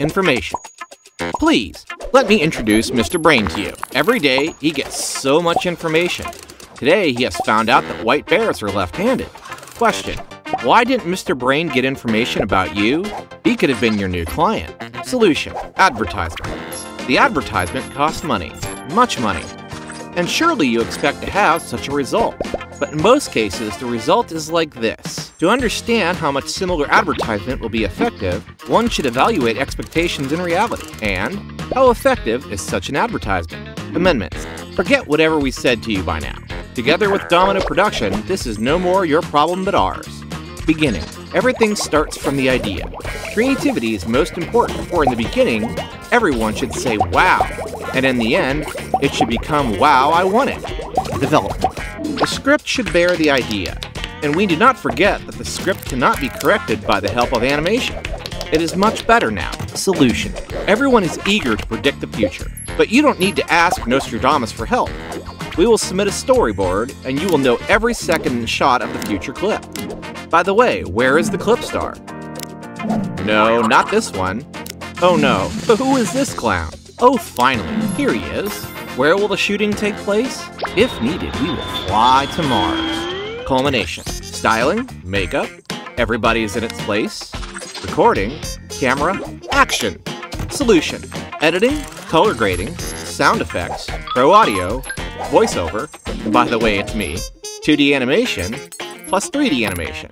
information. Please, let me introduce Mr. Brain to you. Every day, he gets so much information. Today, he has found out that white bears are left-handed. Question, why didn't Mr. Brain get information about you? He could have been your new client. Solution, advertisement. The advertisement costs money, much money. And surely you expect to have such a result. But in most cases, the result is like this. To understand how much similar advertisement will be effective, one should evaluate expectations in reality. And how effective is such an advertisement? Amendments. Forget whatever we said to you by now. Together with Domino Production, this is no more your problem but ours. Beginning. Everything starts from the idea. Creativity is most important, for in the beginning, everyone should say wow, and in the end, it should become wow, I want it. Development. The script should bear the idea, and we do not forget that the script cannot be corrected by the help of animation. It is much better now. Solution. Everyone is eager to predict the future, but you don't need to ask Nostradamus for help. We will submit a storyboard, and you will know every second shot of the future clip. By the way, where is the clip star? No, not this one. Oh no, but who is this clown? Oh, finally, here he is. Where will the shooting take place? If needed, we will fly to Mars. Culmination. Styling, makeup, everybody is in its place. Recording, camera, action. Solution. Editing, color grading, sound effects, pro audio, voiceover, by the way, it's me, 2D animation, plus 3D animation.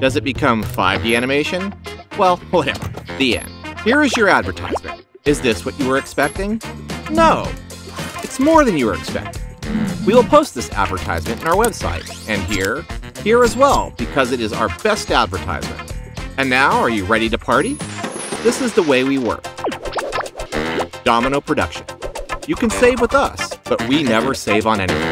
Does it become 5D animation? Well, whatever. The end. Here is your advertisement. Is this what you were expecting? No. It's more than you were expecting. We will post this advertisement in our website, and here, here as well, because it is our best advertisement. And now, are you ready to party? This is the way we work. Domino Production. You can save with us, but we never save on anything.